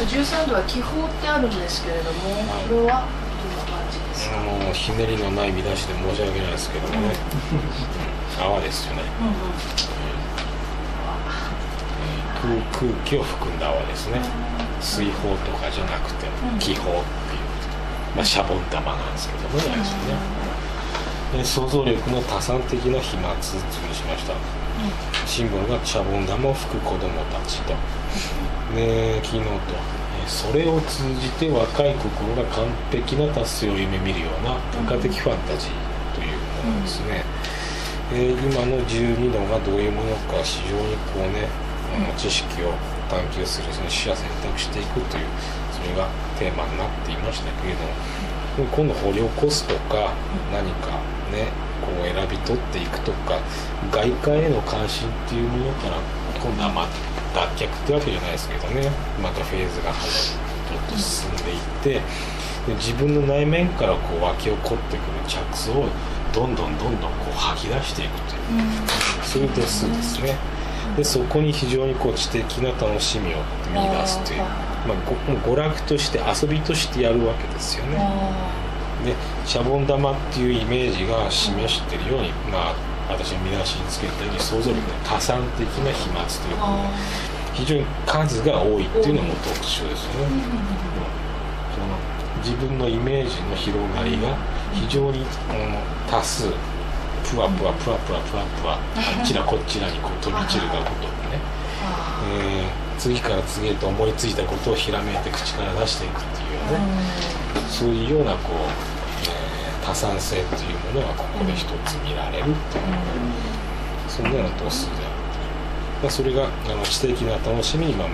と13度は気泡ってあるんですけれども、はい。これはどんな感じですか、もうひねりのない見出しで申し訳ないですけどもね、泡ですよね、うんうん。空空気を含んだ泡ですね。水泡とかじゃなくてうん気泡っていう、まあ、シャボン玉なんですけどもね、あれで想像力の多産的な飛沫っていうふうにしました。シンボルがシャボン玉を吹く子供たちと、で昨日とえそれを通じて若い心が完璧な達成を夢見るような文化的ファンタジーというものですね、えー今の12度がどういうものか非常にこうね、あの知識を探求するその取捨選択していくというそれがテーマになっていましたけれども今度掘り起こすとか何かねこう選び取っていくとか外界への関心っていうものから今度はまあ脱却ってわけじゃないですけどね。またフェーズがちょっと進んでいってで自分の内面からこう湧き起こってくる着想をどんどんどんどんこう吐き出していくという。そういう度数ですね。でそこに非常にこう知的な楽しみを見出すという。まあ、ご娯楽として遊びとしてやるわけですよね。でシャボン玉っていうイメージが示しているようにまあ私が見出しにつけたように想像力の多産的な飛沫ということで非常に数が多いっていうのも特徴ですよね。その自分のイメージの広がりが非常に、うん多数プワプワプワプワプワプワあちらこちらにこう飛び散るがごとくね、えー次から次へと思いついたことをひらめいて口から出していくっていうようなね、そういうようなこう、えー多産性っていうものがここで一つ見られるっていう、そんなような度数で。あるまあ、それがあの知的な楽しみに今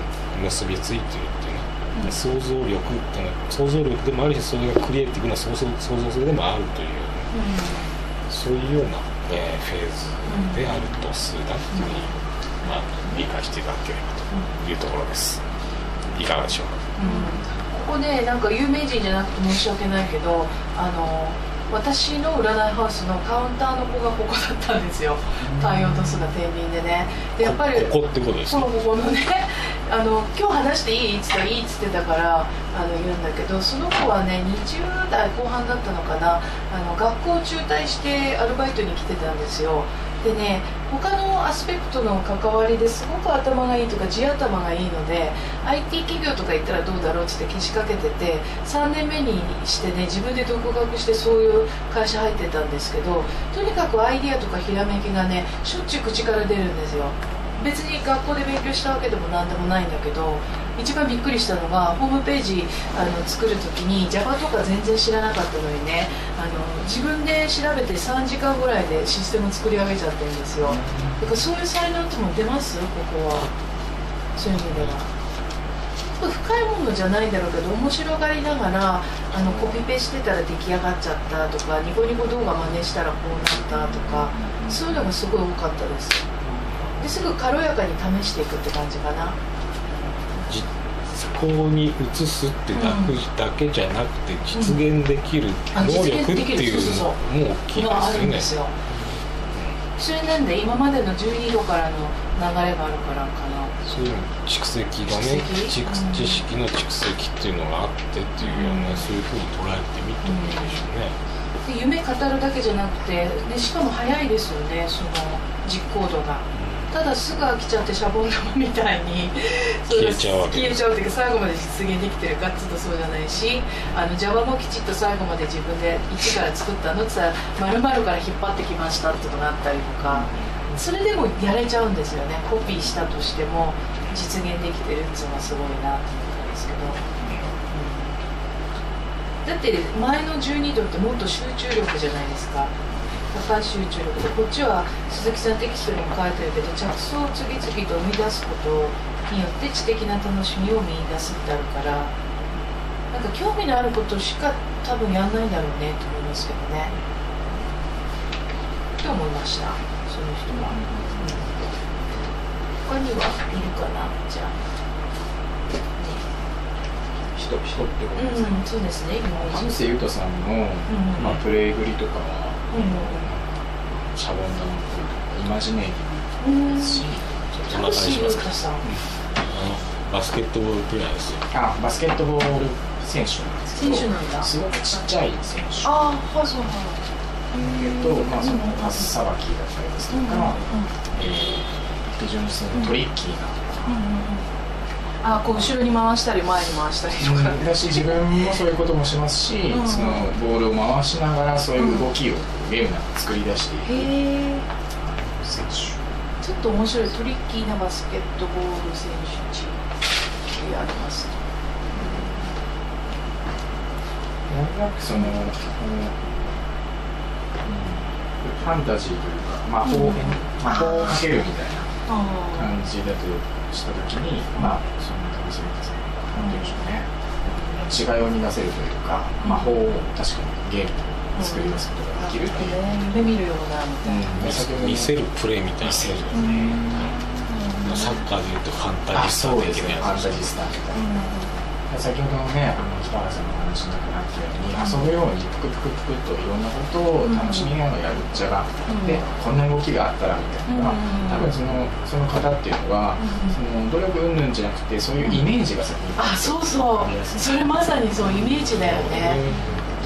結びついているっていうの。は、想像力っていうのは想像力でもあるしそれがクリエイティブな想像創造性でもあるという。そういうような、えーフェーズである度数だっていうふうに、まあ、理解していただければというところです。いかがでしょうか？ここねなんか有名人じゃなくて申し訳ないけどあの私の占いハウスのカウンターの子がここだったんですよ。太陽度数が天秤でね。でやっぱりここってことですねこのここのねあの今日話していいっつったらいいっつってたからあの言うんだけどその子はね20代後半だったのかな。あの学校を中退してアルバイトに来てたんですよでね他のアスペクトの関わりですごく頭がいいとか地頭がいいので IT 企業とか行ったらどうだろうっつってけしかけてて3年目にしてね自分で独学してそういう会社入ってたんですけどとにかくアイディアとかひらめきがねしょっちゅう口から出るんですよ。別に学校で勉強したわけでも何でもないんだけど一番びっくりしたのがホームページあの作る時に Java とか全然知らなかったのにねあの自分で調べて3時間ぐらいでシステム作り上げちゃってるんですよ。だからそういう才能っても出ます？ここは。そういう意味では。深いものじゃないんだろうけど面白がりながらあのコピペしてたら出来上がっちゃったとかニコニコ動画真似したらこうなったとかそういうのがすごい多かったです。ですぐ軽やかに試していくって感じかな。実行に移すってだけ,、うんだけじゃなくて実現できるあ能力っていうのも大きいですよね。るんですよ。それなんで今までの12度からの流れがあるからかな。そういう蓄積がね知識の蓄積っていうのがあってっていうような、うん。そういうふうに捉えてみてもいいでしょうね、で夢語るだけじゃなくてでしかも早いですよねその実行度がただすぐ飽きちゃってシャボン玉みたいに 消えちゃうわけ消えちゃうっていうか最後まで実現できてるかっつうとそうじゃないしあの Java もきちっと最後まで自分で一から作ったのってさ丸々から引っ張ってきましたっていうのがあったりとかそれでもやれちゃうんですよね。コピーしたとしても実現できてるっていうのがすごいなと思ったんですけど。だって前の12度ってもっと集中力じゃないですか高い集中力でこっちは鈴木さんテキストにも書いてるけど着想を次々と生み出すことによって知的な楽しみを見出すってあるからなんか興味のあることしか多分やんないんだろうねと思いますけどね。って思いましたその人は、うん、他にはいるかなじゃあ。人人ってことですか、うんそうですねイメージ半瀬裕太さんの、ん。まあ、プレイグリとかは、うんシャボン玉っぽいとかイマジネーティうんブですし、そんな感じしますかさんバスケットボールプレーヤーですよ。あバスケットボール選手なんですけど選手なんだすごくちっちゃい選手。ああはいそうはい。けど、まあ、そのパスさばきだったりですとか、えー非常にそのトリッキーな、あこう後ろに回したり前に回したりとか、だし自分もそういうこともしますし、うん。そのボールを回しながらそういう動きをゲームの中で作り出していく選手。ちょっと面白いトリッキーなバスケットボール選手チームでありますなん。となくその、ファンタジーというか魔法、うん。魔法をかけるみたいなあ感じだとしたときに、まあその楽しみですねなんて言うんでしょうね。違いを生み出せるというかうん魔法を確かにゲームを作り出すことができるっていう、ね夢見るようなみたいな、うん見せるプレーみたいな。見せるうんサッカーでいうとファンタあジスタそうです的ね。ファンタなやつジスタみたいうんな先ほどのねあの北原さんのお話の中にあったように、遊ぶようにプクプクプクっといろんなことを楽しみながらやるっちゃが、うん。でこんな動きがあったらみたいな。のが、うん。多分そのその方っていうのは、うん。その努力云々じゃなくてそういうイメージが先に。あそうそう。それまさにそうイメージだよね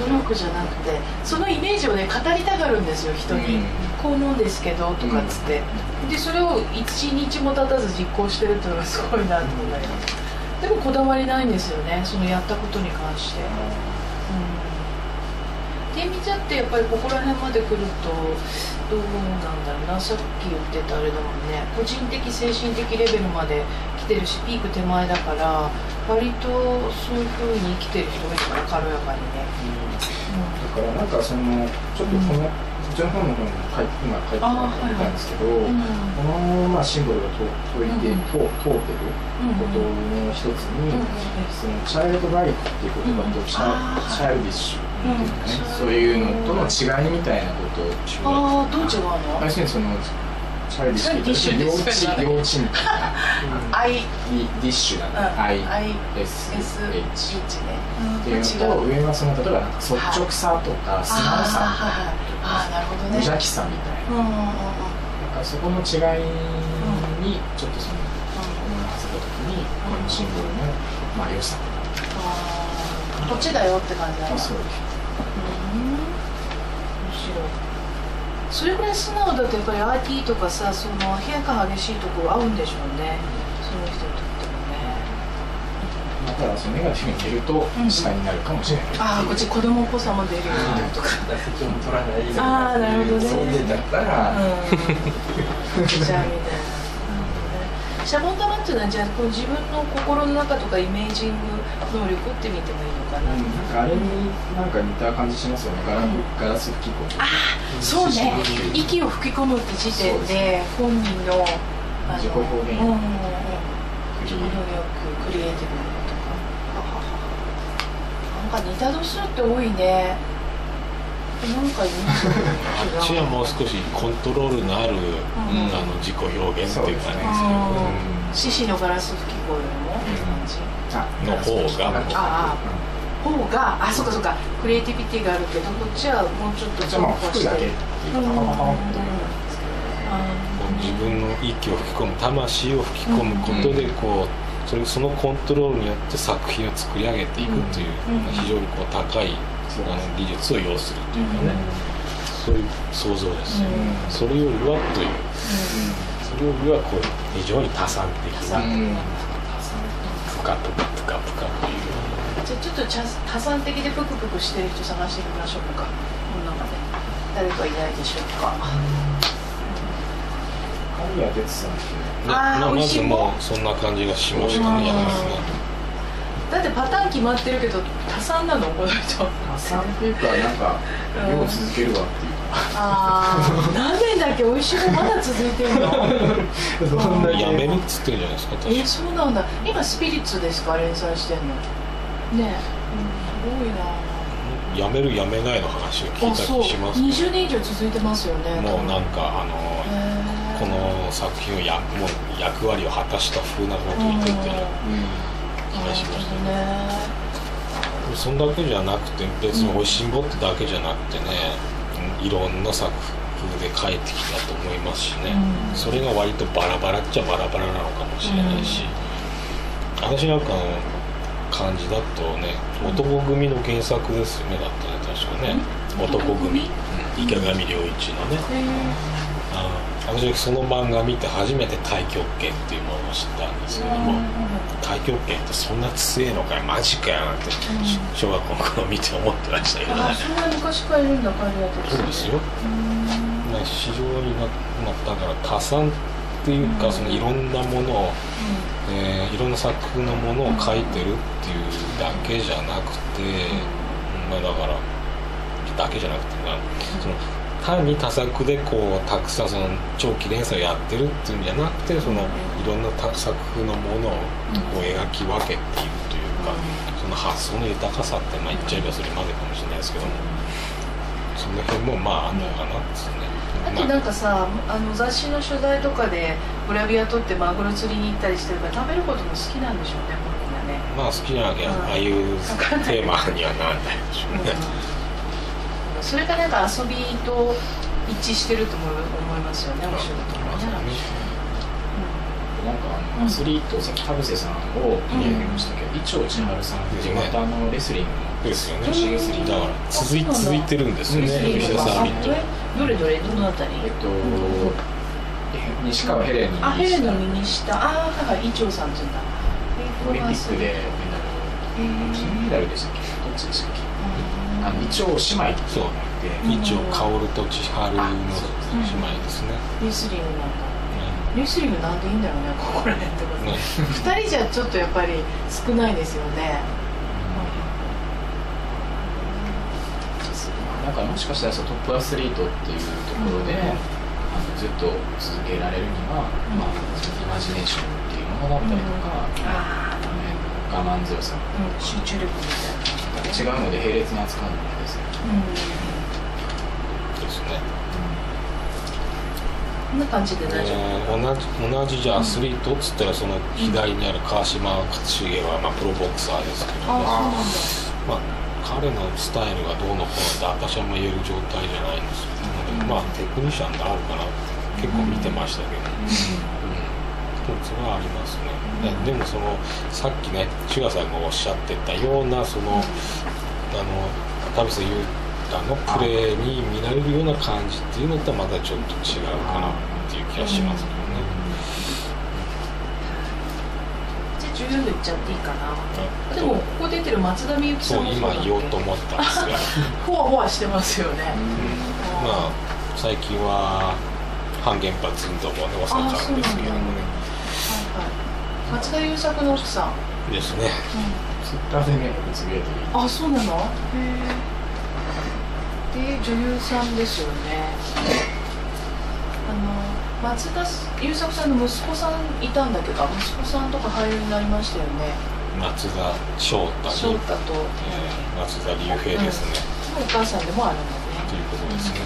努力じゃなくてそのイメージをね語りたがるんですよ人に、うん。こう思うんですけどとかっつって、でそれを一日も経たず実行してるっていうのがすごいなと思います。でもこだわりないんですよねそのやったことに関して。うん。って意味じゃってやっぱりここら辺まで来るとどうなんだろうな。さっき言ってたあれだもんね。個人的精神的レベルまで来てるしピーク手前だから割とそういう風に生きてる人がいるから軽やかにね、だからなんかそのちょっとこの、こちらの方の方に書い今書いてもらったんですけど、うんこの、まあ、シンボルがと解いて、うんと通ってることの一つに、うんそのチャイルドライフっていう言葉とチャ,、チャイルディッシュっていうかね、うん。そういうのとの違いみたいなことをああどう違うの？要するにそのチャイルディッシュッシュ幼稚幼稚な I ディッシュなん。だ、I ISH っていうのと上はその例えば率直さとか素直さあーあーなるほどね。無邪気さみたいな。うんうんうんうん。なんかそこの違いにちょっとその思い合わせた時にこのシンボルのまあ良さ。こっちだよって感じだそうです。うん。面白いそれぐらい素直だとやっぱり IT とかさその変化激しいとこ合うんでしょうね。その人にとってもね。そのネガティブに出ると下になるかもしれない。ああこっち子供っぽさも出るよとか責任取らないであーなるほどね。そうたら、うん。じゃあみたいなシャボン玉っていうのはじゃあこう自分の心の中とかイメージング能力って見てもいいのかな、うんなんかあれになんか似た感じしますよね。ガラ,、ガラス吹き込みそうね。息を吹き込むって時点で本人のあの自己表現。うん能力クリエイティブとか。なんか似た度数って多いねあっちはもう少しコントロールのある、ん。あの自己表現っていうかね。うん。獅子のガラス吹き声の感じ、あの方が。あ方があそうかそうか。クリエイティビティがあるけどこっちはもうちょっとじゃあまあ服だけっていうパパパパパって自分の息を吹き込む魂を吹き込むことでこうそれそのコントロールによって作品を作り上げていくという、非常にこう高いあの技術を要するというかね、うそういう想像です。よ、うん。それよりはという。それよりはこう非常に多産的な。プカプカプカプカという。じゃあちょっと多産的でプクプクしてる人探してみましょうか。この中で。誰かいないでしょうか。ああ、まそんな感じがしましたね。だってパターン決まってるけど多産なの？この人破産っていうかなんかうん。世を続けるわっていうか。ああ何年だっけ美味しいもんまだ続いてるの？そんだけやめるっつってるじゃないですかえそうなんだ。今スピリッツですか？連載してんの。ね。えすごいな。やめるやめないの話を聞いたあそう気します20年以上続いてますよね。もうなんかあのこの作品をやもう役割を果たした風なことを言っててうん気がしましたねそんだけじゃなくて別に「おいしんぼ」ってだけじゃなくてね、いろんな作風で帰ってきたと思いますしね、うん。それが割とバラバラっちゃバラバラなのかもしれないし、私なんかの感じだとね男組の原作ですよねだってね確かね。男組？うん。池上良一のね私その漫画見て初めて太極拳っていうものを知ったんですけども太極拳ってそんな強えのかよマジかよなん。て小学校の頃見て思ってましたけどね。あそんな昔からいるんだ彼らとそうですよ。まあ非常にな、まあ、だから多産っていうか、うん。そのいろんなものを、えーいろんな作風のものを書いてるっていうだけじゃなくて、まあだからだけじゃなくてなその単に多作でこうたくさんその長期連載をやってるっていうんじゃなくてそのいろんな多作風のものをこう描き分けているというか、その発想の豊かさってまあ言っちゃえばそれまでかもしれないですけどもその辺もまああんのかなっつうね。あとなんかさあの雑誌の取材とかでグラビア撮ってマグロ釣りに行ったりしてるから食べることも好きなんでしょうね本人がね、まあ好きなわけうん。ああいうテーマにはならないでしょうね。うん、それがなんか遊びと一致してると思い思いますよねお仕事もね、なんかあのアスリートさっき田臥さんを取り上げましたけど、伊調千春さんってまたあのレスリングのですよね。女子レスリングだから続い続いてるんですよね。うん。吉田サミット。どれどれどのあたり？えっと西川ヘレンにあヘレンの右下ああだから伊調さんっていうんだオリンピックでメダル。金メダルでしたっけ？どっちでしたっけ？あの一応姉妹っていう。のがあって一応薫と千春の姉妹ですね。レスリングなん。だレスリングなんでいいんだろうねここら辺ってことね。二人じゃちょっとやっぱり少ないですよね。なんかもしかしたらそのトップアスリートっていうところで、うん。あのずっと続けられるには、うん。まあ、そのイマジネーションっていうものだったりとか、あああの我慢強さうん。集中力みたいな違うので並列に扱うのもですよですね。こんな感じで大丈夫。えー同じ同じじゃあアスリートっつったらその左にある川島勝重はまあプロボクサーですけどね。あまあ彼のスタイルがどうのこうのって私はも言える状態じゃないんですけども、うん。まあテクニシャンであるかなって結構見てましたけど、うん、一つはありますね、ねでもそのさっきね志賀さんがおっしゃってたようなその、あの田臥勇太のプレーに見られるような感じっていうのとはまたちょっと違うかなっていう気がしますけどね、じゃあ14度いっちゃっていいかな。あでもここ出てる松田美由紀さそうんも今言おうと思ったんですが、ほわほわしてますよね。うん。まあ最近は反原発運動もねお盛んですけども。ね松田優作の奥さん、ですね。ツイッターでねつぶやいてるあそうなの？へえで女優さんですよね。あの松田優作さんの息子さんいたんだけど息子さんとか俳優になりましたよね。松田翔太に、翔太と、えー松田龍平ですね、お母さんでもあるのといねうことですね、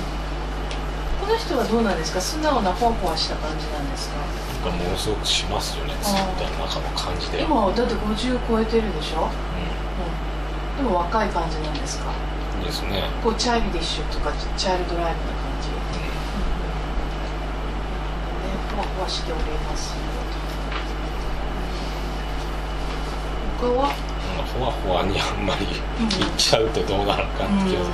この人はどうなんですか？素直なほわほわした感じなんですか？なんかものすごくしますよねツイッターの中の感じで。は、今だって50超えてるでしょ、うん、でも若い感じなんですか？うん、ですね、こうチャイルディッシュとかチャイルドライブな感じ。ねふわふわしておりますよ。他は？うん、ほわほわにあんまりうん。いっちゃうとどうなるかって気がする、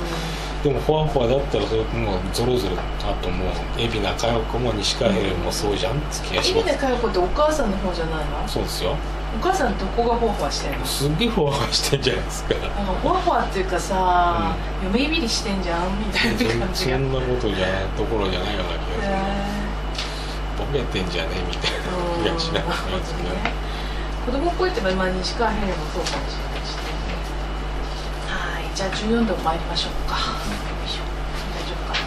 でもほわほわだったらそれもうゾロゾロあともう。海老名佳代子も西川ヘレンもそうじゃんって気がします。意味で佳代子ってお母さんの方じゃないの？そうですよ。お母さんどこがほわほわしてんの？すっげえほわほわしてんじゃないですか。あのほわほわっていうかさ、嫁いびりしてんじゃんみたいな感じが。そんなことじゃないところじゃないような気がする、へボケてんじゃねえみたいーな気がしない。ね子供っぽいってば今西川ヘレンもそうかもしれないじゃあ14度参りましょうか、大丈夫か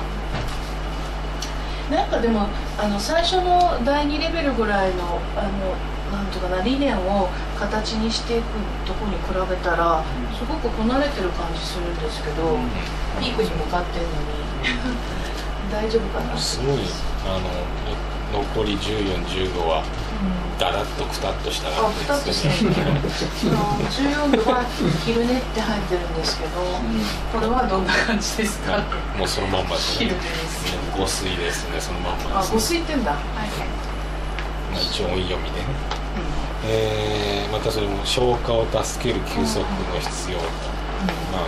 な。なんかでもあの最初の第2レベルぐらいのあのなんとかな理念を形にしていくとこに比べたらすごくこなれてる感じするんですけど、ピークに向かってるのに。大丈夫かな。すごいあの残り1415はうん。だらっとくたっとしたあ、くたっとしてる。ね。あの14度は昼寝って入ってるんですけど、これはどんな感じですか？もうそのまんまですね。昼寝です。誤水ですねそのまんまあ、です、ご水ってんだ。はいはい。まあ、一応音読みでね。うん。えーまたそれも消化を助ける休息の必要と、ま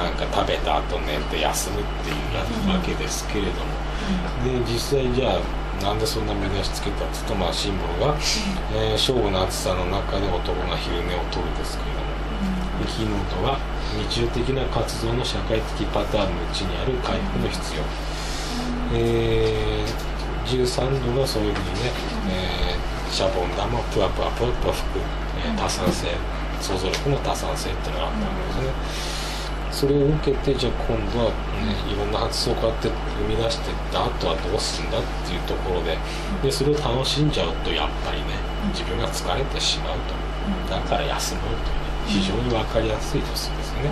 あなんか食べた後寝て休むっていうやわけですけれども、で実際じゃあなんでそんな目指しつけたっていうとまあシンボルが、えー勝負の暑さの中で男が昼寝をとるですけれども。でキーノートは日常的な活動の社会的パターンのうちにある回復の必要、えー13度がそういうふうにね、えーシャボン玉プワプワプワプワ吹く、えー多産性想像力の多産性っていうのがあったわけですねそれを受けてじゃあ今度は、ね、いろんな発想をこうやって生み出していった後はどうするんだっていうところででそれを楽しんじゃうとやっぱりね自分が疲れてしまうと。だから休もうというね非常に分かりやすいですよね。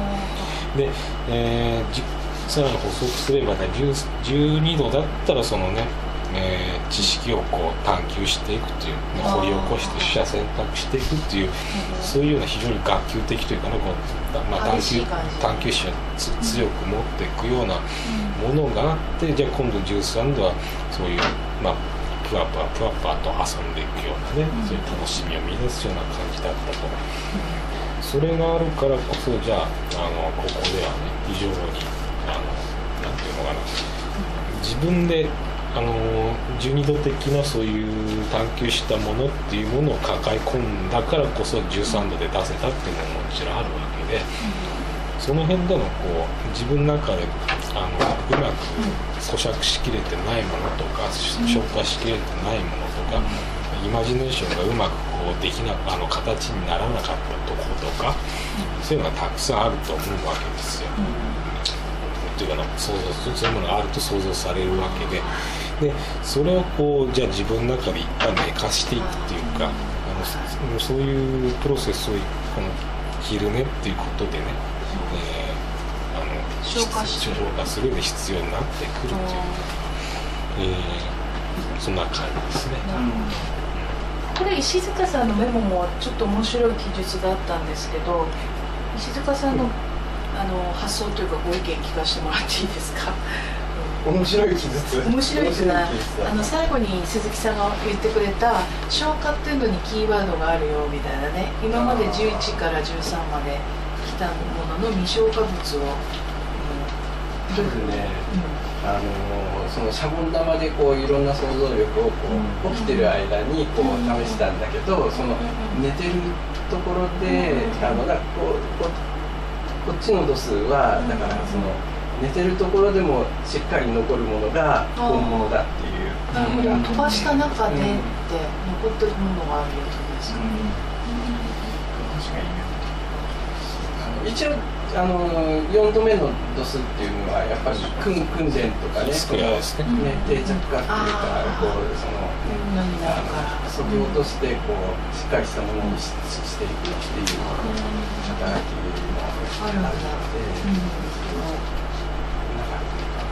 で、えーじさらに補足すればね10 12度だったらそのね、えー知識をこう探求していくという、掘り起こして取捨選択していくっていうそういうような非常に学級的というかねこう、だまあ、探求探求心をつ強く持っていくようなものがあってじゃあ今度13度はそういうまあプワプワプワプワと遊んでいくようなね、そういう楽しみを見出すような感じだったと。それがあるからこそじゃああのここではね非常にあのなんていうのかな。自分であの12度的なそういう探求したものっていうものを抱え込んだからこそ13度で出せたっていうのももちろんあるわけでその辺でのこう自分の中であのうまく咀嚼しきれてないものとか消化しきれてないものとかイマジネーションがうまくこうできなあの形にならなかったところとかそういうのがたくさんあると思うわけですよ。というかな想像そういうものがあると想像されるわけででそれをこうじゃあ自分の中で一旦寝かしていくっていうかあのそそういうプロセスをこの昼寝っていうことでね、えーあの消化し消化する上で必要になってくるっていう、えーそんな感じですね。これ石塚さんのメモもちょっと面白い記述があったんですけど石塚さんのあの発想というかご意見聞かせてもらっていいですか？面白い記述面白い記述だ。あの最後に鈴木さんが言ってくれた消化っていうのにキーワードがあるよみたいなね。今まで11から13まで来たものの未消化物を、うん、どういうふうに、ねあのそのシャボン玉でこういろんな想像力をこう起きてる間にこう試したんだけどその寝てるところであのこうこっちの度数はだからその寝てるところでもしっかり残るものが本物だっていう。なるほど。飛ばした中でってうん残ってるものがあるよってことです。か、ね。あの一応あの4度目の度数っていうのはやっぱり訓訓練とかねスクエアですね。ね定着化っていうかこうそのそぎ落としてこうしっかりしたものにししていくっていう働きもあるので、うんその中というか、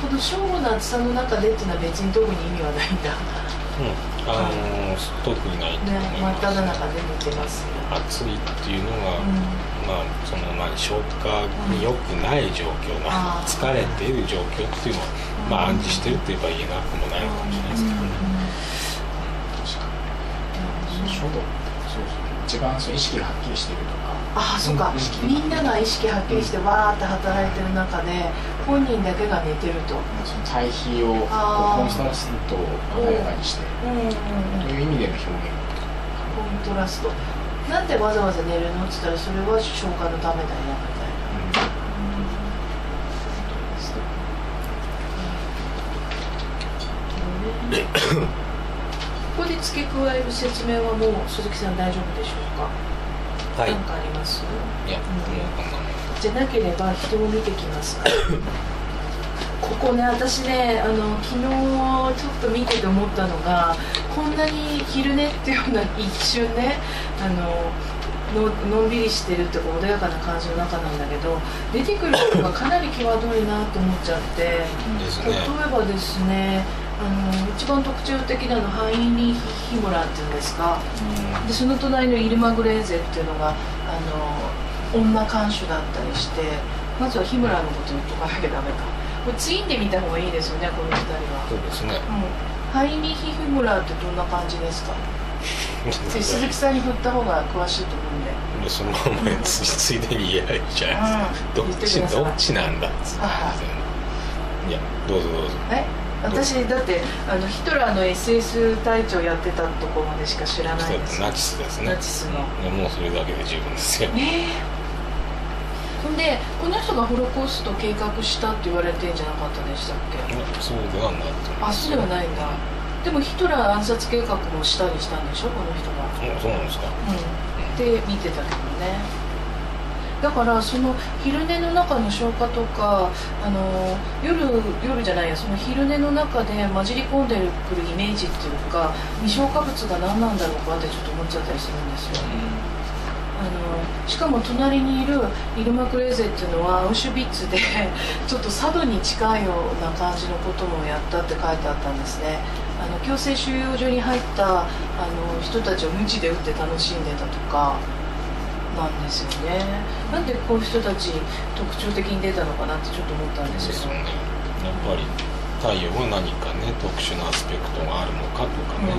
この正午の暑さの中でっていうのは別に特に意味はないんだ。うん。あのー特にないと思ね真っ只中で寝てます暑いっていうのが、うん。まあそのまあ消化に良くない状況な、あー。疲れている状況っていうのを、まあ暗示してるって言えば言えなくもないのかもしれないですけどね、確かに書道そうそう一番そう意識がはっきりしてるとかああそっか、うんみんなが意識はっきりしてわーって働いてる中で本人だけが寝てると。その対比をコントラストを華やかにしてうんうんうん。という意味での表現コントラスト。なんでわざわざ寝るの？って言ったらそれは消化のためだよなみたいな。ここで付け加える説明はもう鈴木さん大丈夫でしょうか？はい。何かあります？いやもうこんじゃなければ人を見てきます。か ここね私ねあの昨日ちょっと見てて思ったのがこんなに昼寝っていうような一瞬ねあのののんびりしてるっていうか穏やかな感じの中なんだけど出てくることがかなり際どいなと思っちゃって。ね。例えばですねあの一番特徴的なのはハインリー・ヒムラーっていうんですか。でその隣のイルマ・グレーゼっていうのがあの女看守だったりしてまずは日村のこと言っとかなきゃダメか。これツインで見た方がいいですよねこの二人は、そうですね。うん、ハイニヒ・ヒムラーってどんな感じですか？で 鈴木さんに振った方が詳しいと思うんで。でそのままつついでに言えばいいじゃないですか、うん。どっちどっちなんだっつって。いやどうぞどうぞ。え？私だってあのヒトラーの SS 隊長やってたところまでしか知らないです。ナチスですね。ナチスの。もうそれだけで十分ですよ。ねえ。ほんでこの人がホロコースト計画したって言われてんじゃなかったでしたっけ？そうではないあそうではないんだ。でもヒトラー暗殺計画もしたりしたんでしょ？この人が。あそうなんですか。うん。って見てたけどねだからその昼寝の中の消化とかあの夜夜じゃないやその昼寝の中で混じり込んでくるイメージっていうか未消化物が何なんだろうかってちょっと思っちゃったりするんですよ。あのしかも隣にいるイルマ・クレーゼっていうのはウシュビッツで ちょっと佐渡に近いような感じのこともやったって書いてあったんですね。あの強制収容所に入ったあの人たちを無知で撃って楽しんでたとかなんですよね。なんでこういう人たち特徴的に出たのかなってちょっと思ったんですけど。ね。やっぱり太陽は何かね特殊なアスペクトがあるのかとかね、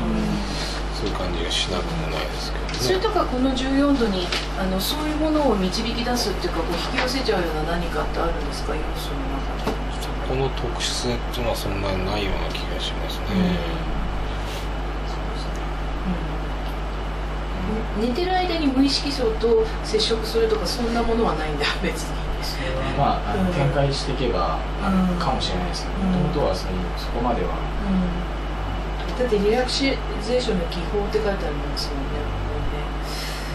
そういう感じがしなくもないですけどね。それとかこの14度にあのそういうものを導き出すっていうかこう引き寄せちゃうような何かってあるんですか要素の中に。この特殊性っていうのはそんなにないような気がしますね、うん寝てる間に無意識層と接触するとかそんなものはないんだ。別に。それはまああのうん。展開していけばあるうんかもしれないですけどうん。もともとはそのそこまでは。だってリラクゼーションの技法って書いてありますもんね。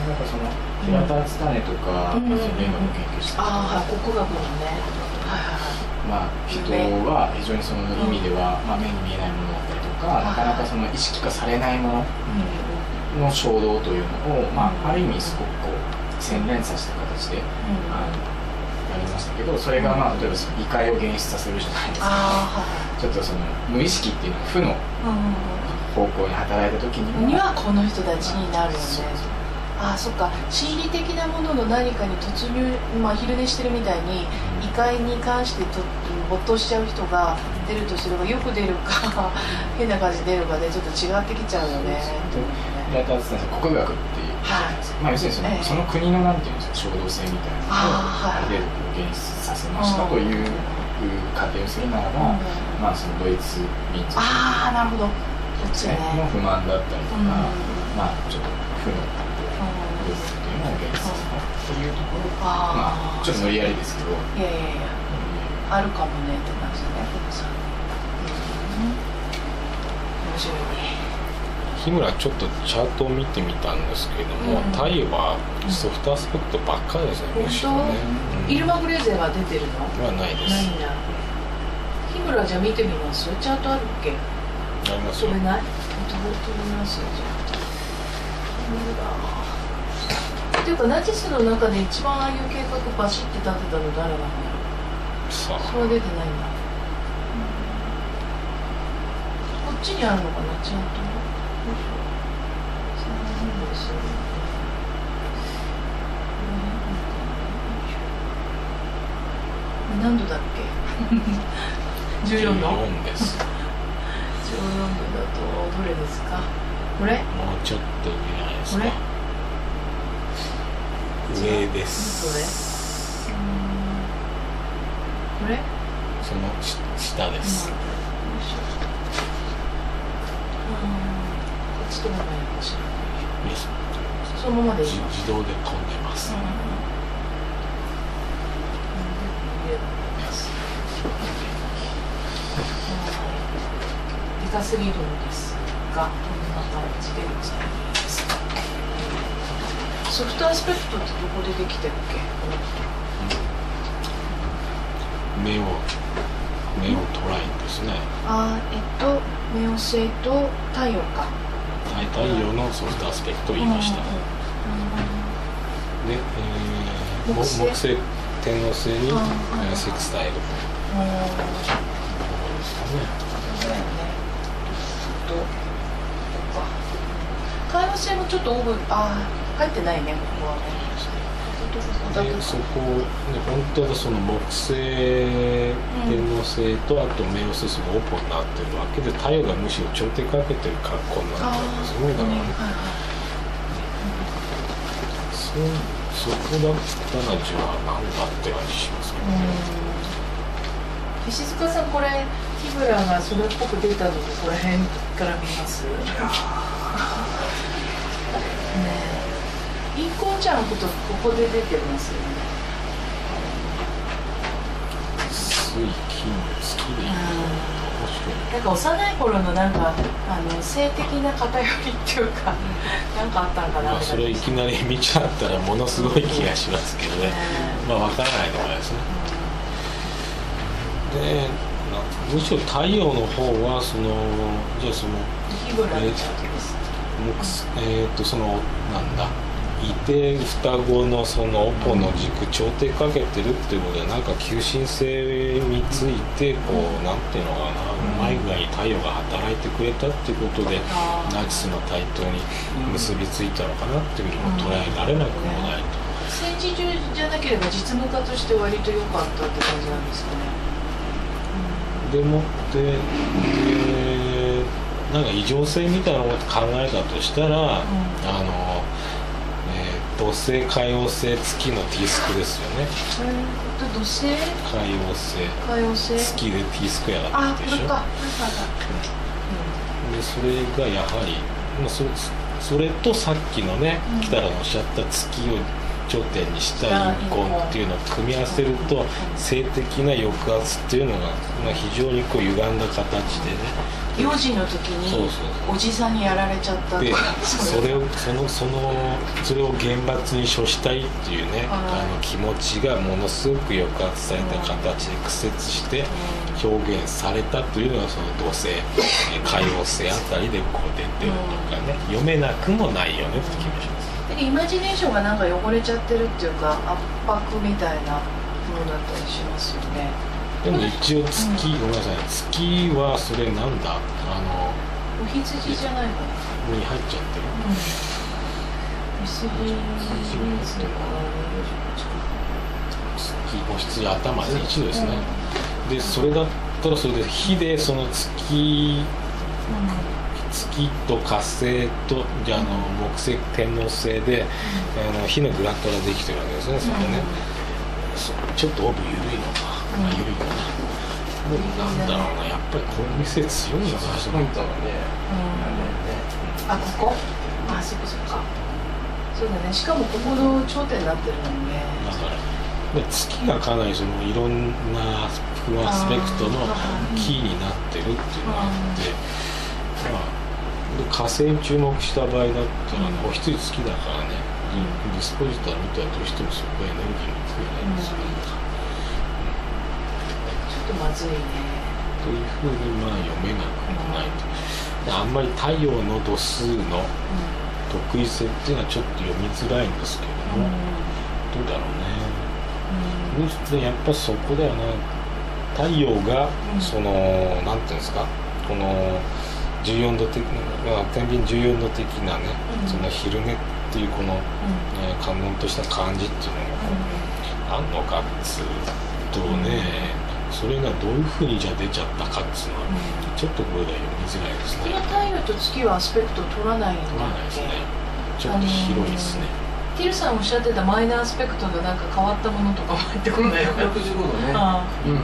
なんかその平田ツタネとか、うん。その言語の研究してる。ああはい国学のね。はいはいまあ、人は非常にその意味では、まあ、目に見えないものだったりとか、なかなかその意識化されないものの衝動というのを、まあ、ある意味すごくこう洗練させた形であのやりましたけどそれが、まあ、例えばその異界を現出させるじゃないですか、あちょっとその無意識っていうのが負の方向に働いた時にうんにはこの人たちになるよね。ああそっか。心理的なものの何かに突入、まあ、昼寝してるみたいに異界に関してと没頭しちゃう人が出るとすればよく出るか 変な感じで出るかでちょっと違ってきちゃうよね平田ツタネ国学っていうじゃないですか、まあ、要するにその,、ええその国のなんていうんですか衝動性みたいなのをある程度現出させましたという仮定をするならば、うんまあ、そのドイツ民族ああなるほど。ね。ねの不満だったりとか、うん。まあちょっと負の部分っていうのを現実させたっていうところ、まああちょっと無理やりですけど、いやいやいや。あるかもねって感じだね面白いね日村ちょっとチャートを見てみたんですけども、うん。太陽はソフトアスペクトばっかりですね、本当？むしろね、うん。イルマグレーゼは出てるの？はないです。ないんだ。日村じゃあ見てみます？チャートあるっけ？ありますよ。飛べない？飛べますじゃあ。日村っていうかナチスの中で一番ああいう計画バシって立てたの誰なんだそれは出てないんだ、こっちにあるのかなちゃんと何度だっけ？14度。14 14です度だとどれですか？これ？もうちょっと上じゃないですか上です。これ？そのし下です、うんちともいそのままでいい自動で飛んでます、でか？すぎるのですがこんな感じでございますソフトアスペクトってどこでできてるっけ？目を目をトライですね。あーえっと冥王星と太陽か太太陽のソフトアスペクトを言いました、うんで、えー、木星木星天王星に、うんうん。えーセクスタイルうんですかね。だよねちょっとここか。海王星もちょっとオーブンあー入ってないねここはねでそこね本当はその木星天王星とあと冥王星そのオポになってるわけで太陽がむしろ頂点かけてる格好になっちゃうんですよねだ。からねそう。そこだったらじゃあ何だって感じしますけどね、石塚さんこれ日村がそれっぽく出たのここら辺から見ます？ねえ。インコンちゃんのことここで出てますよね。水金月なんか幼い頃のなんかあの性的な偏りっていうかなんかあったのかな。まあそれをいきなり見ちゃったらものすごい気がしますけどね。まあわからないでもないですね。でなむしろ太陽の方はそのじゃあその日村のちゃんです。木星えっ、とそのなんだ？いて双子のそのオポの軸頂点かけてるっていうことでなんか求心性についてこうなんていうのかなうまい具合に太陽が働いてくれたっていうことでナチスの台頭に結びついたのかなっていうふうにも捉えられなくもないと。戦時中じゃなければ実務家として割と良かったって感じなんですかねでもってでなんか異常性みたいなこと考えたとしたら、あの、えー土星海王星月の T スクですよね。土星？海王星。海王星。月で T スクエアがあ出てるでしょ。これかでそれがやはり、まあ、それそれとさっきのねうん。北原のおっしゃった月を頂点にした陰根っていうのを組み合わせると性的な抑圧っていうのが、まあ、非常にこう歪んだ形でね。幼児の時におじさんにやられちゃったとでかそれを そのそのそれを厳罰に処したいっていうねはいあの気持ちがものすごく抑圧された形で屈折して表現されたというのがその土星えー海王星あたりでこう出てるとかね。読めなくもないよねって気がしますでイマジネーションがなんか汚れちゃってるっていうか圧迫みたいなものだったりしますよね。でも一応月、ごめんなさい。月はそれなんだ。あのお羊じゃないかなに入っちゃってる。うん羊っていうか月お羊頭で一度ですね、でそれだったらそれで火でその月月と火星とじゃああの木星天王星で、あの火のグラッドができてるわけですねそれでね、そちょっとオブ緩いのか、うん。あ緩いかな。もうなんだろうな。やっぱりこの店強いんだな。ポイントのねあここ？あそっかそっか。そうだね。しかもここの頂点になってるもんね。だからで月がかなりそのいろんなフアスペクトのキーになってるっていうのがあって、まあ、で火星に注目した場合だったら、うんお羊月だからね、ディスポジター見たらどうしてもそこエネルギーが増えないんですよね、ちょっとまずいね。というふうにまあ読めなくもないと。であんまり太陽の度数の得意性っていうのはちょっと読みづらいんですけども、どうだろうね。でやっぱそこだよな。太陽がうん。その、なんていうんですか？この14度的な、まあ、天秤14度的なね、うん。その昼寝っていうこの、えー、観音とした感じっていうのがあん。のかっつうとね、それがどういうふうにじゃあ出ちゃったかっつうのは、ちょっとこれでは読みづらいですね。これは太陽と月はアスペクト取らないんだっ取らないですけね。ちょっと広いですね、ティルさんおっしゃってたマイナーアスペクトのなんか変わったものとかも入ってこないのかな165度ね。あうん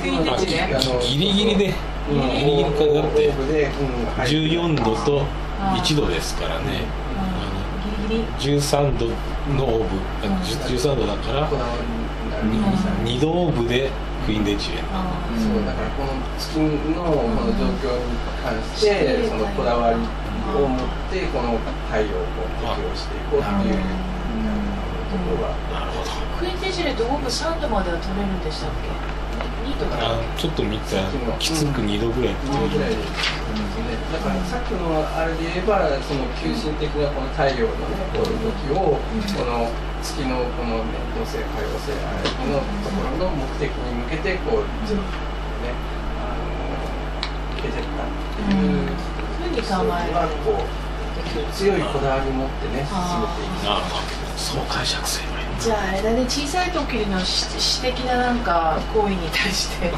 クイーンまあエッジね。ギリギリで。うん。ギリギリかだってオーブでうん。入って14度とあ1度ですからね。あギリギリ13度のオーブ、うん13度だからこだわりになるうん2度オーブでクイーンデジュエルあそうだからこの月のこの状況に関してそのこだわりを持ってこの太陽を適応していこうっていうところがなるほどクイーンデジレとオーブ3度までは取れるんでしたっけ？2度かなあちょっと見たきつく2度ぐらいって2ぐらいでだからさっきのあれで言えばその急進的なこの太陽のねこう動きをこの月のこのね土星海王星あれのところの目的に向けてこうずっとねあの受けてったっていうふうに考えはこう強いこだわりを持ってね進めていくなるほどそう解釈すればいいじゃああれだね小さい時の私私的ななんか行為に対して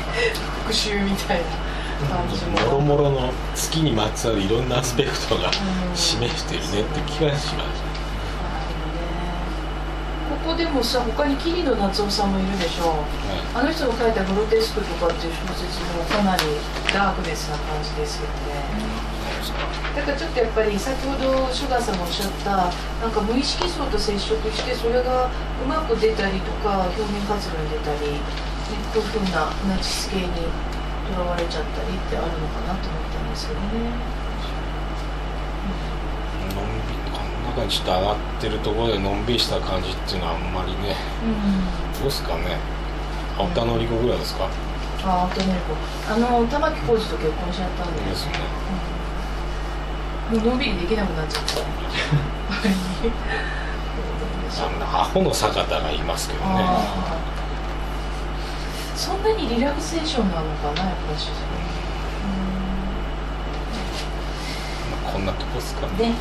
復讐みたいな感じも。もろもろの月にまつわるいろんなアスペクトが示してるねって気がしましここでもさ他に桐野夏夫さんもいるでしょた、はい。あの人の書いた「グロテスク」とかっていう小説もかなりダークネスな感じですよねだからちょっとやっぱり先ほどシュガーさんがおっしゃったなんか無意識層と接触してそれがうまく出たりとか表現活動に出たり、ね、こういうふうなナチス系にとらわれちゃったりってあるのかなと思ったんですけどね。のんびりこの中にちょっと上がってるところでのんびりした感じっていうのはあんまりねうん。どうですかね？青田のり子ぐらいですか、ああとねあの玉置浩二と結婚しちゃったんでですねもうのんびりできなくなっちゃった。あんなアホの坂田がいますけどね。そんなにリラクゼーションなのかなやっぱしまあこんなとこですかね。ね。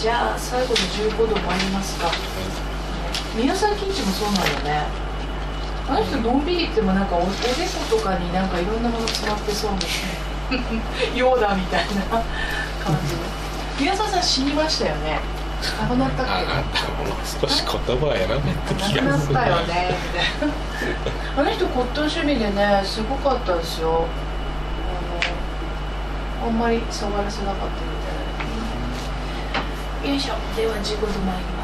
じゃあ最後の15度参りますか。宮沢金地もそうなのね。あの人のんびりってもなんかおおでことかになんかいろんなもの詰まってそうですねヨーダみたいな感じの宮沢さん死にましたよね。亡くなったっけ？あなたも少し言葉を選べって気亡くなっがするたよね。みたいなあの人骨董趣味でねすごかったですよ。あのあんまり触らせなかったみたいな。よいしょ。では15度参ります